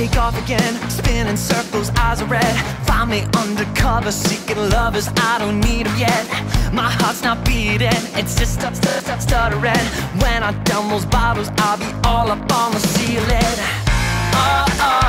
take off again. Spinning circles, eyes are red. Find me undercover, seeking lovers. I don't need them yet. My heart's not beating, it's just up, st stuttering. When I down those bottles, I'll be all up on the ceiling. Oh, oh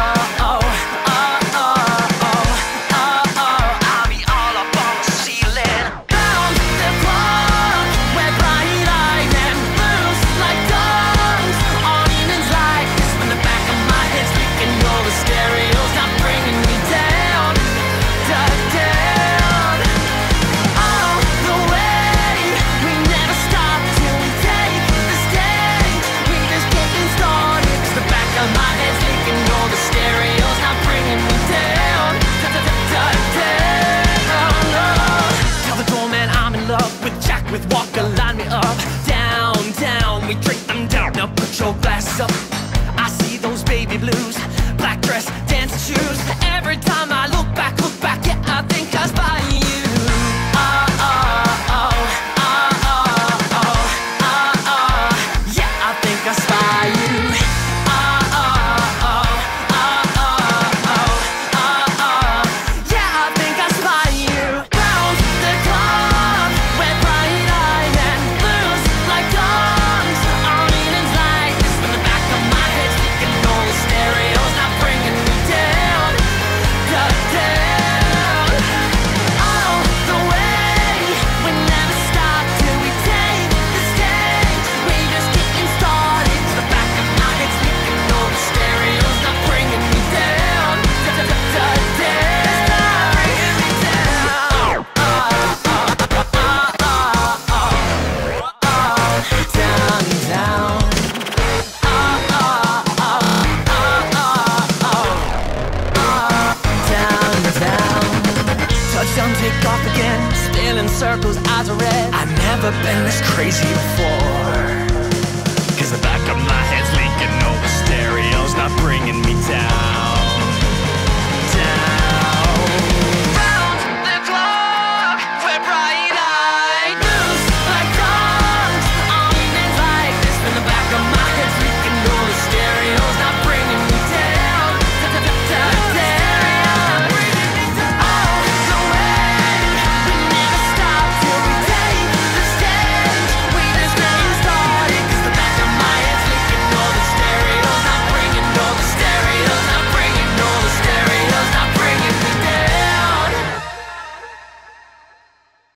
dress up. I see those baby blues, black dress, dance shoes. Every time I circles, eyes are red. I've never been this crazy before.